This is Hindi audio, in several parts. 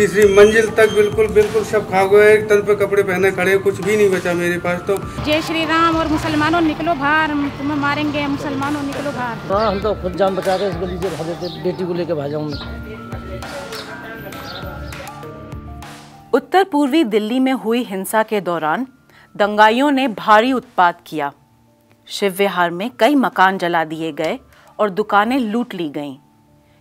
तीसरी मंजिल तक बिल्कुल बिल्कुल सब खा गए एक तन पे कपड़े पहने खड़े कुछ भी नहीं बचा मेरे पास तो। जय श्री राम और मुसलमानों निकलो बाहर तुम्हें मारेंगे मुसलमानों निकलो बाहर। हाँ हम तो खुद जान बचा रहे इस गली से भागे थे बेटी को लेकर भागा हूँ उत्तर पूर्वी दिल्ली में हुई हिंसा के दौरान दंगाइयों ने भारी उत्पात किया। शिव विहार में कई मकान जला दिए गए और दुकानें लूट ली गईं।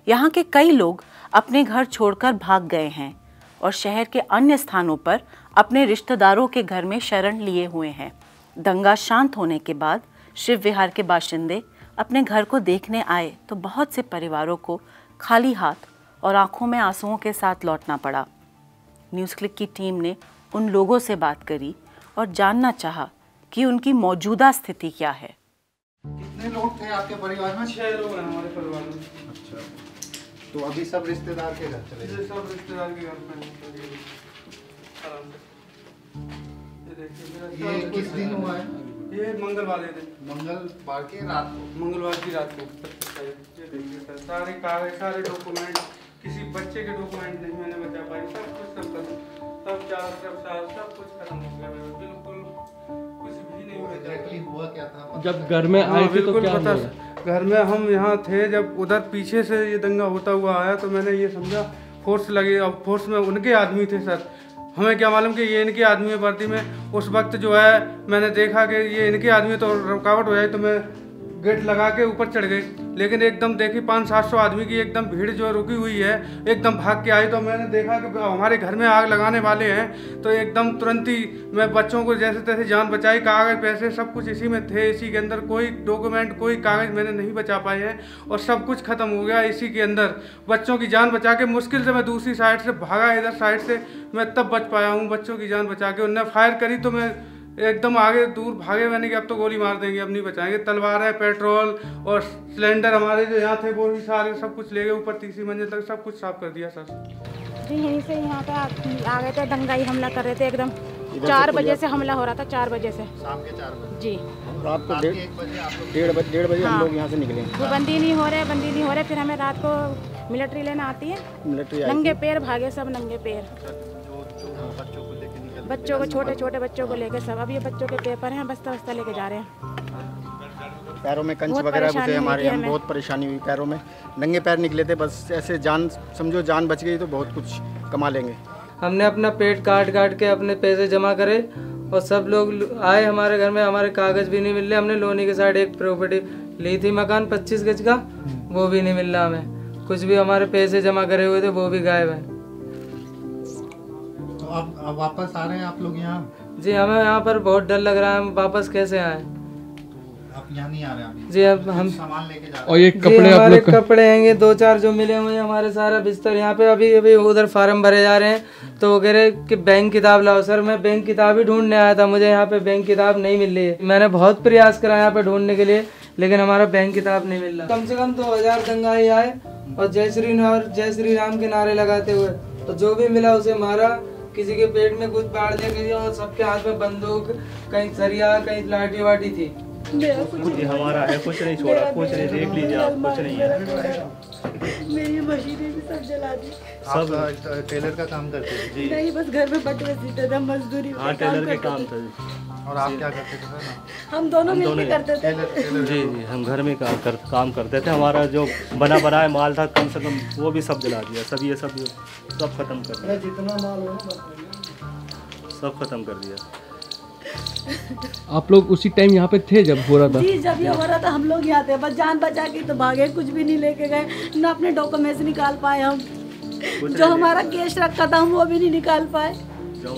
यहाँ के कई लोग अपने घर छोड़कर भाग गए हैं। और शहर के अन्य स्थानों पर अपने रिश्तेदारों के घर में शरण लिए हुए हैं। दंगा शांत होने के बाद शिव विहार के बाशिंदे अपने घर को देखने आए तो बहुत से परिवारों को खाली हाथ और आँखों में आंसुओं के साथ लौटना पड़ा। न्यूज़ क्लिक की टीम ने उन लोगों से बात करी और जानना चाहा कि उनकी मौजूदा स्थिति क्या है। कितने लोग थे आपके परिवार में? छह लोग हैं हमारे परिवार में। अच्छा। तो अभी सब रिश्तेदार के घर चले ये सब रिश्तेदार के घर पे ये ये देखिए मेरा ये सब किस दिन हुआ है? ये मंगलवार के दिन। मंगलवार के रात को। मंगलवार की रात को। ये देखिए सर सारे कागज़ सारे डॉक्यूमेंट किसी बच्चे के डॉक्यूमेंट नहीं मैंने बचा पाई सब कुछ सब खत्म सब चार सब साल सब कुछ खत्म हो गया बिल्कुल कुछ भी नहीं हुआ। क्या था? जब घर में हाँ आए थे तो क्या हुआ? घर में हम यहाँ थे, जब उधर पीछे से ये दंगा होता हुआ आया तो मैंने ये समझा फोर्स लगे, अब फोर्स में उनके आदमी थे सर। हमें क्या मालूम कि ये इनके आदमी है भर्ती में? उस वक्त जो है, मैंने देखा कि ये इनके आदमी तो रुकावट हो जाए तो मैं गेट लगा के ऊपर चढ़ गए। लेकिन एकदम देखी पाँच, सात सौ आदमी की एकदम भीड़ जो रुकी हुई है। एकदम भाग के आई तो मैंने देखा कि हमारे घर में आग लगाने वाले हैं। तो एकदम तुरंत ही मैं बच्चों को जैसे तैसे जान बचाई, कागज़, पैसे सब कुछ इसी में थे, इसी के अंदर कोई डॉक्यूमेंट, कोई कागज़ मैंने नहीं बचा पाए हैं और सब कुछ खत्म हो गया इसी के अंदर। बच्चों की जान बचा के मुश्किल से मैं दूसरी साइड से भागा, इधर साइड से मैं तब बच पाया हूँ, बच्चों की जान बचा के। उनने फायर करी तो मैं एकदम आगे दूर भागे मैंने कि अब तो गोली मार देंगे अब नहीं बचाएँगे। तलवार है पेट्रोल और सिलेंडर हमारे जो यहाँ थे वो भी सारे सब कुछ ले गए ऊपर तीसरी मंजिल तक सब कुछ साफ़ कर दिया सर। जी यहीं से यहाँ पे आ- गए थे दंगाई हमला कर रहे थे एकदम। चार बजे से हमला हो रहा था चार बजे से। शाम के चार बजे। जी। रात को डेढ़ बजे डेढ़ बजे डेढ़ बजे हाँ। हम लोग यहाँ से निकले। वो बंदी नहीं हो रहे बंदी नहीं हो रहे फिर हमें रात को मिलिट्री लेना आती है। मिलिट्री नंगे पैर भागे सब नंगे पैर। बच्चों को छोटे छोटे बच्चों को लेके सब। अब ये बच्चों के पेपर हैं बस्ता बस्ता लेके जा रहे हैं। पैरों में कंच वगैरह घुसे हमारे हम बहुत परेशानी हुई पैरों में। नंगे पैर निकले थे बस ऐसे जान समझो जान बच गई तो बहुत कुछ कमा लेंगे। हमने अपना पेट काट काट के अपने पैसे जमा करे और सब लोग आए हमारे घर में। हमारे कागज़ भी नहीं मिल रहे हमने लोनी के साइड एक प्रॉपर्टी ली थी मकान पच्चीस गज का। वो भी नहीं मिल रहा हमें। कुछ भी हमारे पैसे जमा करे हुए थे वो भी गायब है। तो अब अब वापस आ रहे हैं आप लोग यहाँ? जी हमें यहाँ पर बहुत डर लग रहा है हम वापस कैसे आए? तो आप यहाँ नहीं आ रहे हैं अभी? जी अब हम सामान लेके जा रहे और ये कपड़े हमारे कपड़े हैंगे दो चार जो मिले हुए हैं हमारे सारा बिस्तर यहाँ पे अभी अभी उधर फार्म भरे जा रहे हैं। तो वो कह रहे कि बैंक किताब लाओ। सर मैं बैंक किताब ही ढूँढने आया था मुझे यहाँ पे बैंक किताब नहीं मिल रही है। मैंने बहुत प्रयास करा यहाँ पे ढूँढने के लिए लेकिन हमारा बैंक किताब नहीं मिल रहा। कम से कम दो हज़ार दंगाई आए और जय श्री और जय श्री राम के नारे लगाते हुए तो जो भी मिला उसे मारा। किसी के पेट में कुछ बाढ़ दिया किसी और सबके हाथ में बंदूक, कहीं सरिया, कहीं लाठी वाटी थी। ये हमारा है कुछ नहीं छोड़ा कुछ नहीं देख लीजिए आप कुछ नहीं है। मेरी मशीनें भी सब जला दी। अ, टेलर का काम करते थे? नहीं बस घर में बटुए सीते थे मजदूरी हाँ टेलर के काम थे। था और आप क्या करते थे हम दोनों करते थे। जी जी हम घर में काम कर काम करते थे। हमारा जो बना बनाया माल था कम से कम वो भी सब जला दिया। सब ये सब सब खत्म कर दिया। जितना माल हो सब खत्म कर दिया। आप लोग उसी टाइम यहाँ पे थे जब हो रहा था? जी जब ये हो रहा था हम लोग यहाँ थे। बस जान बचा के तो भागे कुछ भी नहीं लेके गए। न अपने डॉक्यूमेंट्स निकाल पाए हम। जो हमारा केस रखा था हम वो भी नहीं निकाल पाए। जो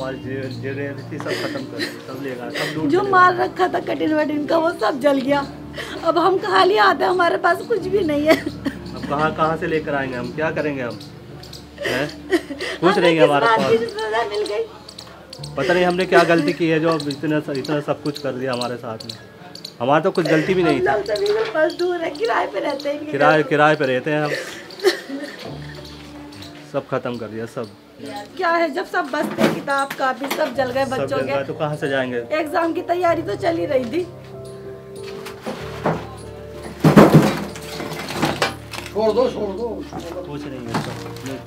हमारी माल रखा था कटिन वटिन का वो सब जल गया। अब हम खाली आते हैं? हमारे पास कुछ भी नहीं है। अब कहाँ कहाँ से लेकर आएँगे हम? क्या करेंगे हम? हैं? कुछ नहीं है हमारे पास। मिल गई? पता नहीं हमने क्या गलती की है जो इतना इतना सब कुछ कर दिया हमारे साथ में। हमारा तो कुछ गलती भी नहीं हम थी है किराए पे रहते हैं किराए किराए पे रहते हैं हम। सब खत्म कर दिया सब। क्या है जब सब बस्ते किताब कापी सब जल गए बच्चों के। तो कहाँ से जाएँगे? एग्ज़ाम की तैयारी तो चल ही रही थी। छोड़ दो छोड़ दो। कुछ नहीं है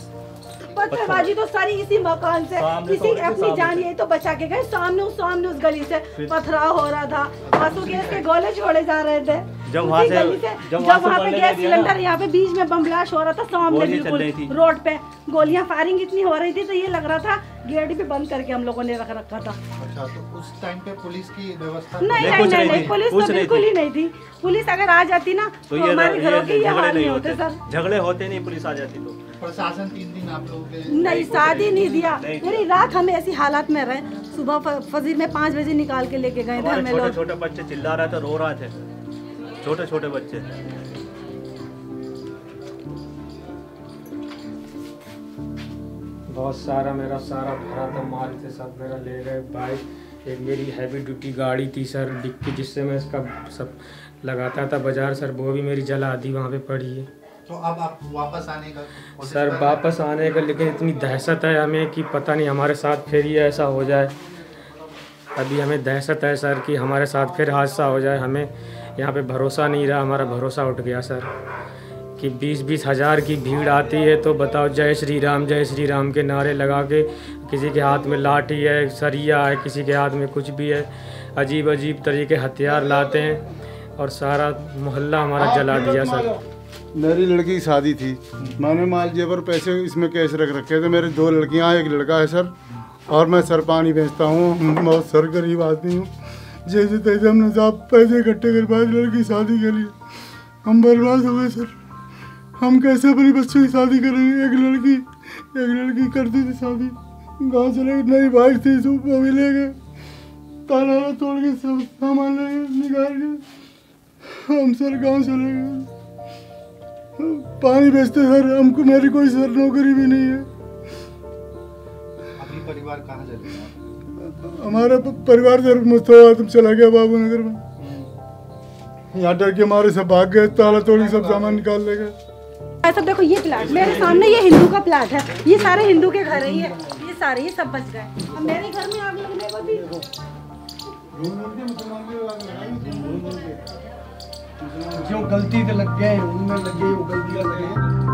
पत्थरबाजी तो सारी इसी मकान से किसी तो अपनी जान। यही तो बचा के गए। सामने उस सामने उस गली से पथराव हो रहा था। आँसू गैस के गोले छोड़े जा रहे थे। जब वहाँ से- जब वहाँ पे गैस सिलेंडर यहाँ पे बीच में बम ब्लास्ट हो रहा था सामने बिल्कुल रोड पे। गोलियाँ फायरिंग इतनी हो रही थी तो ये लग रहा था गेट भी बंद करके हम लोगों ने रख रखा था। अच्छा तो उस टाइम पे पुलिस की व्यवस्था नहीं नहीं, नहीं नहीं पुलिस तो बिल्कुल ही नहीं थी। पुलिस अगर आ जाती ना तो तो हमारे घरों के ये झगड़े हाल नहीं होते सर। झगड़े होते नहीं पुलिस आ जाती तो। प्रशासन तीन दिन आप लोगों के नहीं शादी नहीं दिया। पूरी रात हमें ऐसी हालात में रहे। सुबह फजीर में पाँच बजे निकाल के लेके गए थे हमें छोटे लोग। छोटे बच्चे चिल्ला रहे थे रो रहे थे। छोटे छोटे बच्चे। बहुत सारा मेरा सारा भरा था माल थे सब मेरा ले गए बाइक एक मेरी हैवी ड्यूटी गाड़ी थी सर डिक्की जिससे मैं इसका सब लगाता था बाज़ार सर वो भी मेरी जला दी वहाँ पे पड़ी है। तो अब आप वापस आने का सर? वापस आने का लेकिन इतनी दहशत है हमें कि पता नहीं हमारे साथ फिर ये ऐसा हो जाए। अभी हमें दहशत है सर कि हमारे साथ फिर हादसा हो जाए। हमें यहाँ पे भरोसा नहीं रहा हमारा भरोसा उठ गया सर। कि बीस बीस हज़ार की भीड़ आती है तो बताओ जय श्री राम जय श्री राम के नारे लगा के किसी के हाथ में लाठी है सरिया है किसी के हाथ में कुछ भी है। अजीब अजीब तरीके हथियार लाते हैं और सारा मोहल्ला हमारा जला दिया सर। मेरी लड़की की शादी थी। मैंने माल जेवर पैसे इसमें कैश रख रखे थे। मेरे दो लड़कियाँ एक लड़का है सर, और मैं सर पानी बेचता हूँ। बहुत सर गरीब आदमी हूँ। जैसे तैसे हमने साहब पैसे इकट्ठे कर पाए लड़की शादी के लिए। हम बर्बाद हो गए सर। हम कैसे अपनी बच्चों की शादी करेंगे? एक लड़की एक लड़की करती थी शादी। गाँव चले गए नई बाइक थी तो वो भी ले गए। ताला तोड़ के सब सामान ले गए, निकाल के। हम सर गाँव चले गए। पानी बेचते सर। हमको मेरी कोई सर नौकरी भी नहीं है। अभी परिवार कहाँ चले हमारा परिवार सर मुस्तफ़ा तुम चला गया बाबू नगर में यहाँ डर के हमारे सब भाग गए ताला तोड़ी सब सामान निकाल ले गए। ऐसा देखो ये प्लाट मेरे सामने ये हिंदू का प्लाट है। ये सारे हिंदू के घर ही है ये ये सारे ये सब बच गए। अब मेरे घर में आग लगने को भी जो गलती से लग गए उनमें लगे वो गलतियाँ लगे